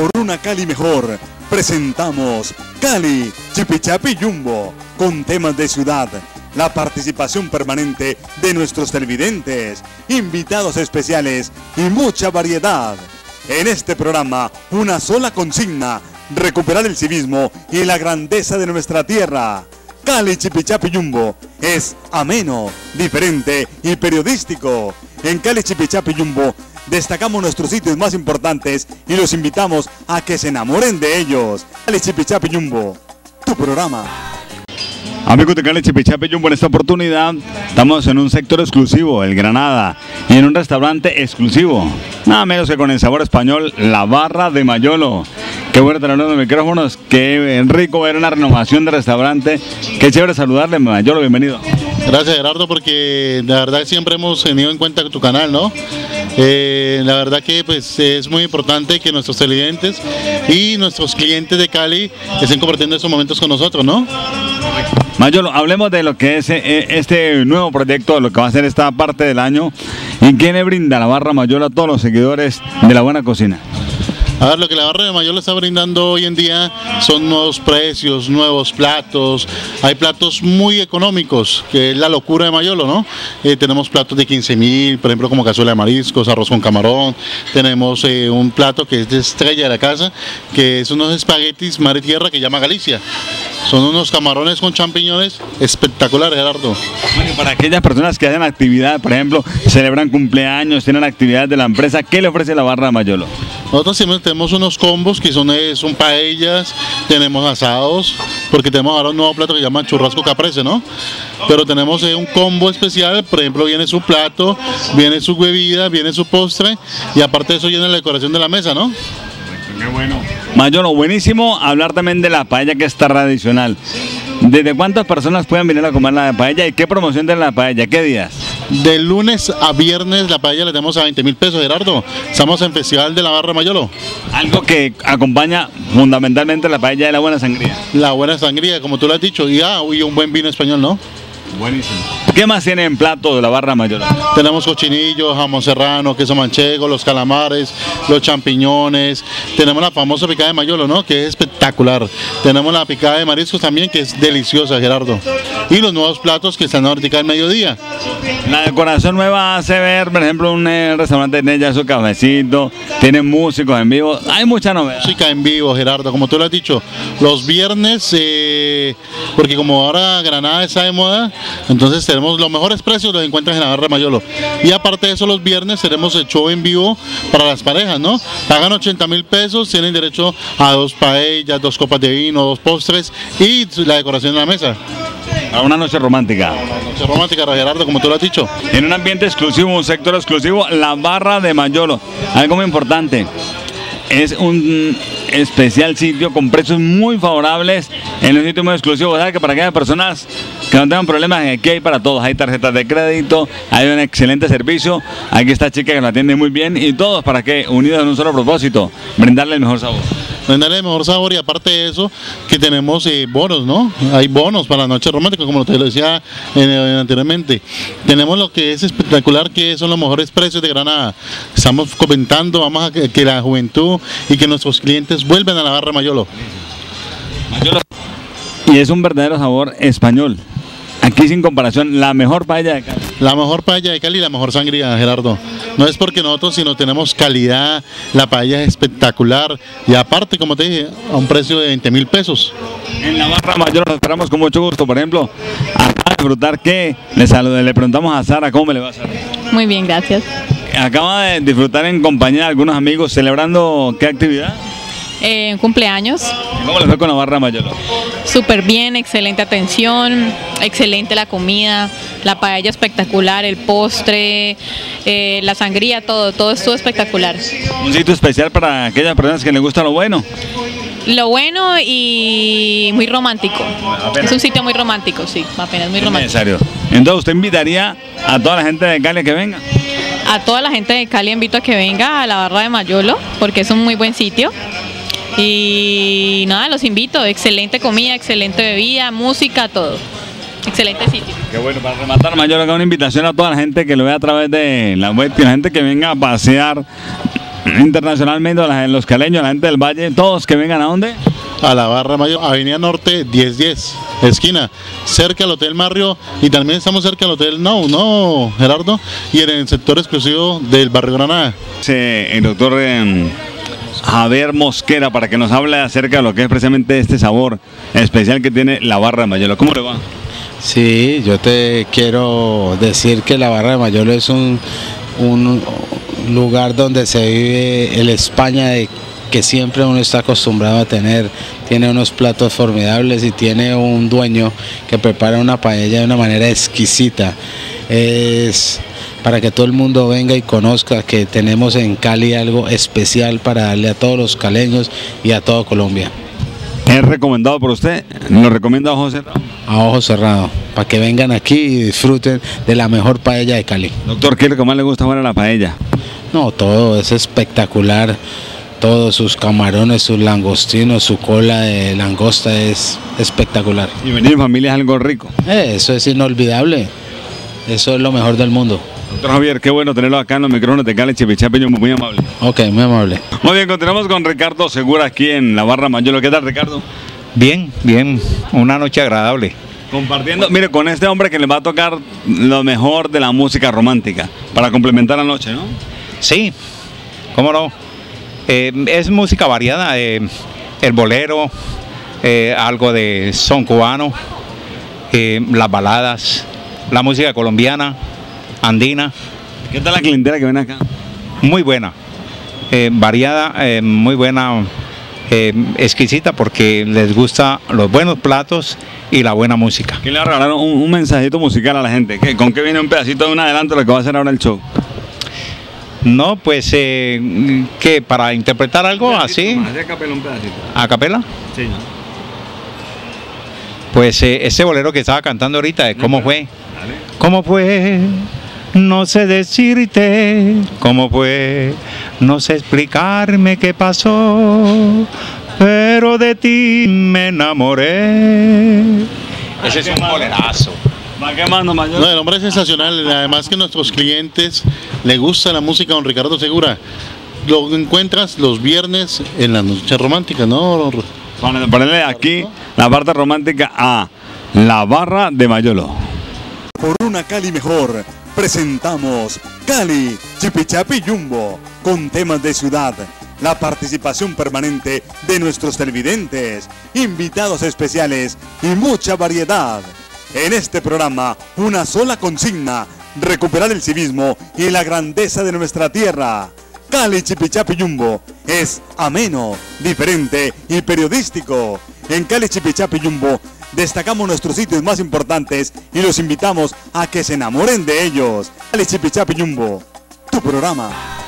por una Cali mejor, presentamos Cali, Chipichapi Jumbo, con temas de ciudad, la participación permanente de nuestros televidentes, invitados especiales y mucha variedad. En este programa, una sola consigna, recuperar el civismo y la grandeza de nuestra tierra. Cali Chipichapi Jumbo es ameno, diferente y periodístico. En Cali Chipichapi Jumbo destacamos nuestros sitios más importantes y los invitamos a que se enamoren de ellos. Cali Chipichapi Jumbo, tu programa. Amigos de Cali Chipichape Jumbo, en esta oportunidad estamos en un sector exclusivo, el Granada, y en un restaurante exclusivo, nada menos que con el sabor español, la Barra de Mayolo. Qué bueno tener los micrófonos, qué rico ver una renovación de restaurante, qué chévere saludarle, Mayolo, bienvenido. Gracias Gerardo, porque la verdad siempre hemos tenido en cuenta tu canal, ¿no? Eh, la verdad que pues es muy importante que nuestros televidentes y nuestros clientes de Cali estén compartiendo estos momentos con nosotros, ¿no? Mayolo, hablemos de lo que es eh, este nuevo proyecto, lo que va a ser esta parte del año y qué le brinda la barra Mayolo a todos los seguidores de la buena cocina. A ver, lo que la barra de Mayor le está brindando hoy en día son nuevos precios, nuevos platos. Hay platos muy económicos, que es la locura de Mayolo, ¿no? Eh, tenemos platos de 15 mil, por ejemplo, como cazuela de mariscos, arroz con camarón. Tenemos eh, un plato que es de estrella de la casa, que es unos espaguetis mar y tierra que llama Galicia. Son unos camarones con champiñones espectaculares, Gerardo. Bueno, para aquellas personas que hacen actividad, por ejemplo, celebran cumpleaños, tienen actividades de la empresa, ¿qué le ofrece la barra de Mayolo? Nosotros siempre tenemos unos combos que son, eh, son paellas, tenemos asados, porque tenemos ahora un nuevo plato que se llama churrasco caprese, ¿no? Pero tenemos eh, un combo especial, por ejemplo, viene su plato, viene su bebida, viene su postre, y aparte de eso viene la decoración de la mesa, ¿no? Qué bueno. Mayolo, buenísimo hablar también de la paella que es tradicional. ¿Desde cuántas personas pueden venir a comer la paella y qué promoción de la paella? ¿Qué días? De lunes a viernes la paella le damos a 20 mil pesos, Gerardo. Estamos en Festival de la Barra Mayolo. Algo que acompaña fundamentalmente la paella de la buena sangría. La buena sangría, como tú lo has dicho, y, ah, y un buen vino español, ¿no? Buenísimo. ¿Qué más tiene en plato de la barra mayor? Tenemos cochinillo, jamón serrano, queso manchego, los calamares, los champiñones. Tenemos la famosa picada de mayolo, ¿no? Que es espectacular. Tenemos la picada de mariscos también, que es deliciosa, Gerardo. Y los nuevos platos que están ahorita al mediodía. La decoración nueva hace ver, por ejemplo, un eh, restaurante tiene ya su cafecito, tiene músicos en vivo. Hay mucha novedad. Música en vivo, Gerardo, como tú lo has dicho. Los viernes, eh, porque como ahora Granada está de moda, entonces tenemos los mejores precios, los encuentras en la barra Mayolo. Y aparte de eso, los viernes tenemos el show en vivo para las parejas, ¿no? Pagan 80 mil pesos, tienen derecho a dos paellas, dos copas de vino, dos postres y la decoración de la mesa. A una noche romántica. Una noche romántica, Gerardo, como tú lo has dicho. En un ambiente exclusivo, un sector exclusivo, la barra de Mayolo. Algo muy importante es un especial sitio con precios muy favorables en un sitio muy exclusivo. O que para aquellas personas que no tengan problemas, aquí hay para todos. Hay tarjetas de crédito, hay un excelente servicio. Aquí está chica que lo atiende muy bien y todos para que, unidos en un solo propósito, brindarle el mejor sabor brindarle el mejor sabor y aparte de eso que tenemos eh, bonos, ¿no? Hay bonos para la noche romántica, como te lo decía eh, anteriormente. Tenemos lo que es espectacular, que son los mejores precios de Granada. Estamos comentando, vamos a que, que la juventud y que nuestros clientes vuelvan a la barra Mayolo. Mayolo. Y es un verdadero sabor español. Aquí sin comparación, la mejor paella de Cali. La mejor paella de Cali y la mejor sangría, Gerardo. No es porque nosotros, sino tenemos calidad, la paella es espectacular y aparte, como te dije, a un precio de 20 mil pesos. En la barra mayor nos esperamos con mucho gusto. Por ejemplo, a disfrutar qué, le, saludé, le preguntamos a Sara cómo me le va a hacer. Muy bien, gracias. Acaba de disfrutar en compañía de algunos amigos, celebrando qué actividad? Eh, cumpleaños. ¿Cómo le fue con la barra mayor? Súper bien, excelente atención, excelente la comida, la paella espectacular, el postre, eh, la sangría, todo, todo estuvo espectacular. Un sitio especial para aquellas personas que les gusta lo bueno. Lo bueno y muy romántico. Es un sitio muy romántico, sí, apenas muy romántico. Necesario. Entonces, ¿usted invitaría a toda la gente de Cali que venga? A toda la gente de Cali invito a que venga a la barra de Mayolo, porque es un muy buen sitio. Y nada, los invito. Excelente comida, excelente bebida, música, todo. Excelente sitio. Qué bueno, para rematar, Mayor, acá una invitación a toda la gente que lo vea a través de la web, que la gente que venga a pasear internacionalmente a los caleños, a la gente del Valle, todos que vengan a dónde? A la Barra Mayor, Avenida Norte 1010, esquina, cerca al Hotel Mario y también estamos cerca al Hotel No, no, Gerardo, y en el sector exclusivo del Barrio Granada. Sí, el doctor em, Javier Mosquera para que nos hable acerca de lo que es precisamente este sabor especial que tiene la Barra de Mayolo. ¿Cómo le va? Sí, yo te quiero decir que la Barra de Mayolo es un, un lugar donde se vive el España de que siempre uno está acostumbrado a tener. Tiene unos platos formidables y tiene un dueño que prepara una paella de una manera exquisita. Es para que todo el mundo venga y conozca que tenemos en Cali algo especial para darle a todos los caleños y a todo Colombia. ¿Es recomendado por usted? ¿Lo recomienda a ojo cerrado? A ojo cerrado, para que vengan aquí y disfruten de la mejor paella de Cali. Doctor, ¿qué es lo que más le gusta a la paella? No, todo es espectacular todos sus camarones, sus langostinos, su cola de langosta es espectacular. Y venir en familia es algo rico. Eh, eso es inolvidable. Eso es lo mejor del mundo. Doctor Javier, qué bueno tenerlo acá en los micrófonos de Cali Chipichape, muy amable. Ok, muy amable. Muy bien, continuamos con Ricardo Segura aquí en la Barra Mayolo. ¿Qué tal, Ricardo? Bien, bien, una noche agradable. Compartiendo, mire, con este hombre que le va a tocar lo mejor de la música romántica, para complementar la noche, ¿no? Sí, cómo no. Eh, es música variada, eh, el bolero, eh, algo de son cubano, las baladas, la música colombiana, andina. ¿Qué tal la clientela que viene acá? Muy buena, variada, muy buena, exquisita porque les gusta los buenos platos y la buena música. ¿Qué le regalaron un, un, mensajito musical a la gente? ¿Con qué viene un pedacito de un adelanto de lo que va a hacer ahora el show? No, pues eh, que para interpretar algo así. a capela un pedacito. ¿A capela? Sí. Pues eh, ese bolero que estaba cantando ahorita, ¿cómo fue? ¿Cómo fue? No sé decirte cómo fue, no sé explicarme qué pasó, pero de ti me enamoré. Ese es un bolerazo. No, el hombre es sensacional. Además que a nuestros clientes le gusta la música de don Ricardo Segura. Lo encuentras los viernes en la noche romántica, ¿no? Ponerle aquí la parte romántica a la barra de Mayolo. Por una Cali mejor, presentamos Cali, Chipichapi Jumbo, con temas de ciudad, la participación permanente de nuestros televidentes, invitados especiales y mucha variedad. En este programa, una sola consigna, recuperar el civismo y la grandeza de nuestra tierra. Cali Chipichapi Yumbo es ameno, diferente y periodístico. En Cali Chipichapi Yumbo destacamos nuestros sitios más importantes y los invitamos a que se enamoren de ellos. Cali Chipichapi Yumbo, tu programa.